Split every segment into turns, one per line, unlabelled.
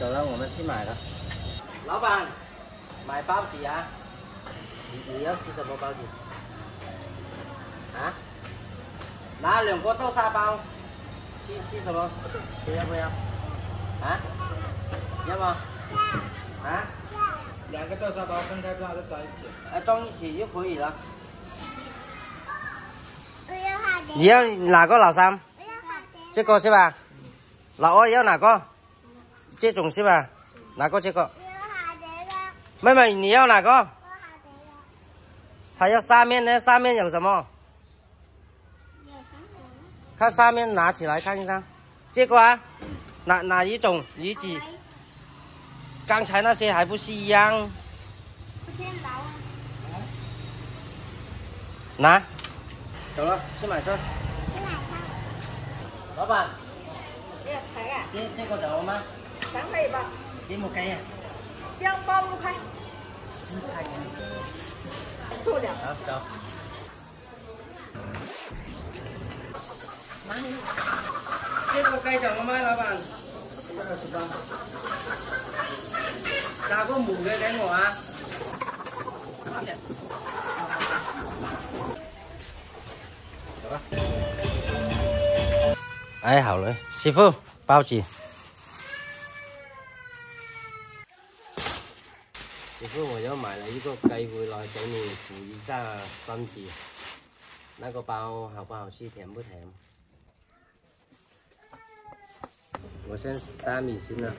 走了，我们去买了。老板，买包子啊？你你要吃什么包子？啊？拿两个豆沙包。吃吃什么？不要不要？啊？要吗？啊？
两个豆沙包分开装还是装一起？
呃，装一起就可以了。
我要好的。
你要哪个老三？
我要好的。
这个是吧？老二要哪个？这种是吧？哪个这个？
我要好的了。
妹妹，你要哪个？
我好的了。
还要下面呢？下面有什么？
有什么？
看上面拿起来看一下，这个啊，哪哪一种鱼子？刚才那些还不是一样？
不见老啊。
拿，走了，去买菜。
去买菜。
老板，
要菜啊？
这这个走了吗？
三块一包，
这么贵呀？
两包五块，
十块钱。
够了。
好，走。这个该怎么卖，老板？这个二十个母的给我啊。慢点。走吧。哎，好了，师傅，包子。又买了一个鸡回来给你补一下身体。那个包好不好吃，甜不甜？我先撒米心了。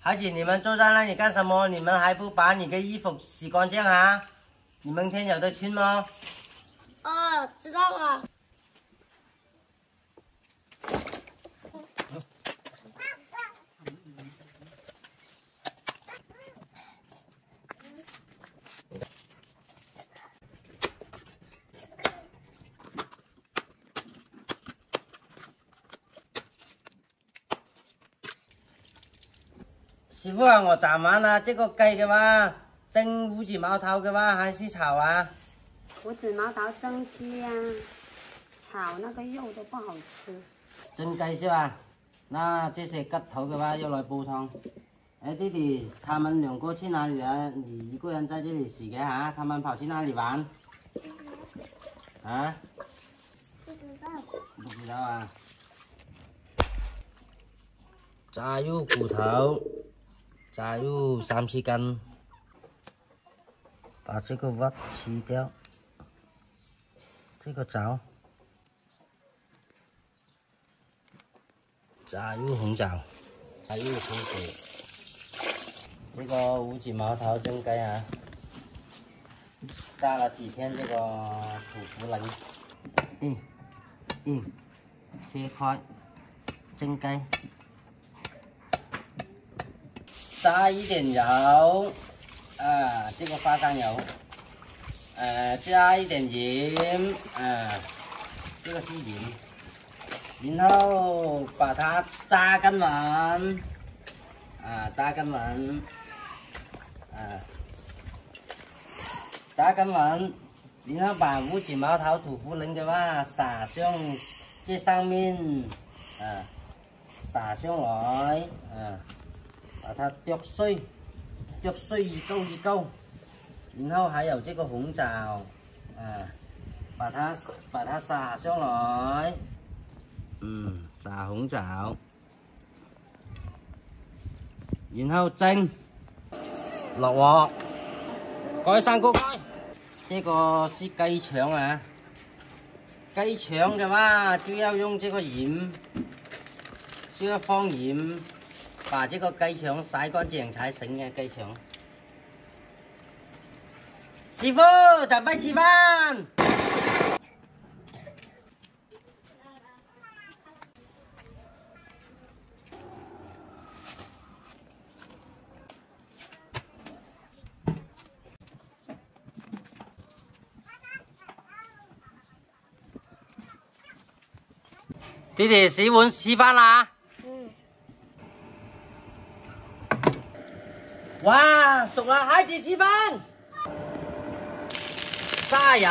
孩子，你们坐在那里干什么？你们还不把你的衣服洗干净啊？ 你明天有得吃吗？
哦，知道了。
师傅啊，我炸完啦，这个鸡嘅話蒸五指毛桃嘅話還是炒啊？
五指毛桃蒸鸡啊，炒那个肉都不好吃。
蒸雞是吧？那這些骨頭嘅話要來煲湯。哎，弟弟，他們兩個去哪裡了？你一個人在這裡洗嘅哈？他們跑去哪裡玩？啊？
不知道。
不知道啊。炸肉骨頭。炸肉三四根，把这个挖去掉，这个枣，炸肉红枣，炸肉红薯，这个五子毛桃蒸鸡啊，炸了几天这个土茯苓，嗯嗯，切块蒸鸡。加一点油， 啊，这个花生油，呃，加一点盐，啊，这个是盐，然后把它炸干完，啊，炸干完，啊，炸干完，然后把五指毛桃、土茯苓的话撒上这上面，啊，撒上来，啊。把它剁碎，剁碎一勾一勾，然后还有这个红枣，啊，把它把它撒上来，嗯，撒红枣，然后蒸，落镬，盖上个盖。这个是鸡肠啊，鸡肠嘅话就要用这个盐，就要放盐。 把这个鸡肠洗干净才行嘅鸡肠。师傅，准备吃饭。弟弟洗碗吃饭啦！哇，熟啦，孩子吃饭。沙油、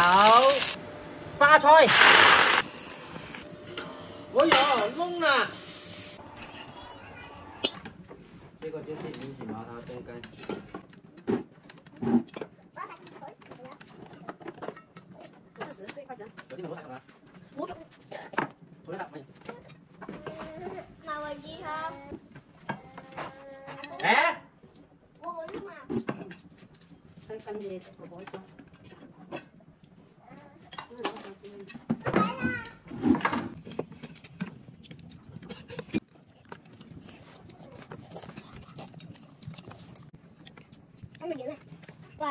沙菜。哎呦，燶啦！这个就是云锦毛桃蒸羹。有啲咪好晒啦。好啦，喂。
那我机场，
哎，
깐데 먹어
있어. 엄마 얘네. 와.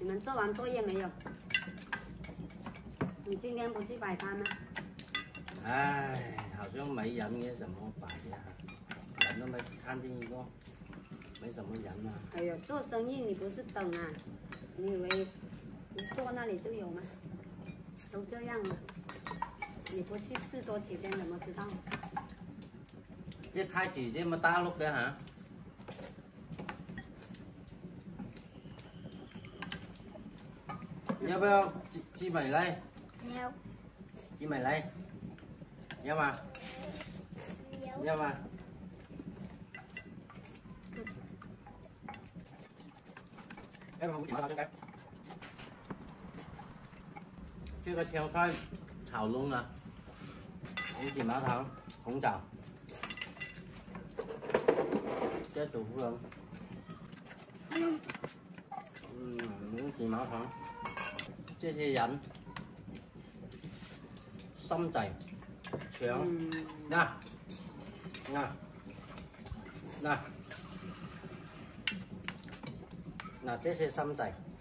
你们做完作业没有？你今天不去摆摊吗？
哎，好像没人也，怎么摆呀？人都没看见一个，没什么人啊。
哎呦，做生意你不是等啊？你以为你坐那里就有吗？都这样了，你不去试多几天怎么知道？
即係開住這麼大碌嘅嚇。要 nhớ phải
không?
Chị, chị mày đây nhớ.
Chị
mày đây nhớ mà. Nhớ. Mà. Em không có chịu đâu chứ cái treo thôi. Thảo luôn à không chỉ má thảo không chào. Chết chủ luôn ừ, chị máu thảo 这些人，心仔，腸，
嗯，
嗱，嗱，嗱，嗱，這些心仔，
嗯